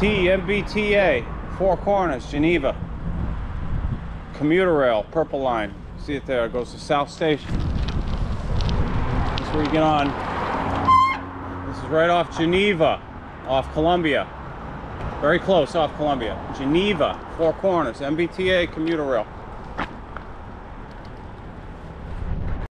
T MBTA, Four Corners, Geneva. Commuter rail, purple line. See it there, it goes to South Station. This is where you get on. This is right off Geneva, off Columbia. Very close off Columbia. Geneva, Four Corners, MBTA commuter rail.